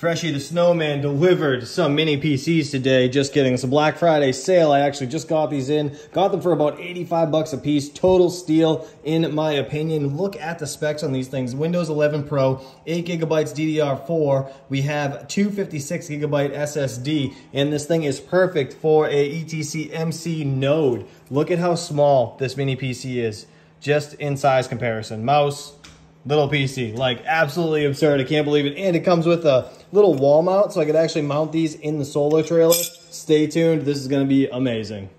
Freshie the Snowman delivered some mini PCs today. Just kidding. It's a Black Friday sale. I actually just got these in. Got them for about 85 bucks a piece. Total steal, in my opinion. Look at the specs on these things. Windows 11 Pro, 8 gigabytes DDR4. We have 256 gigabyte SSD. And this thing is perfect for a ETC MC node. Look at how small this mini PC is. Just in size comparison. Mouse, little PC. Like, absolutely absurd. I can't believe it. And it comes with a little wall mount, so I could actually mount these in the solar trailer. Stay tuned. This is going to be amazing.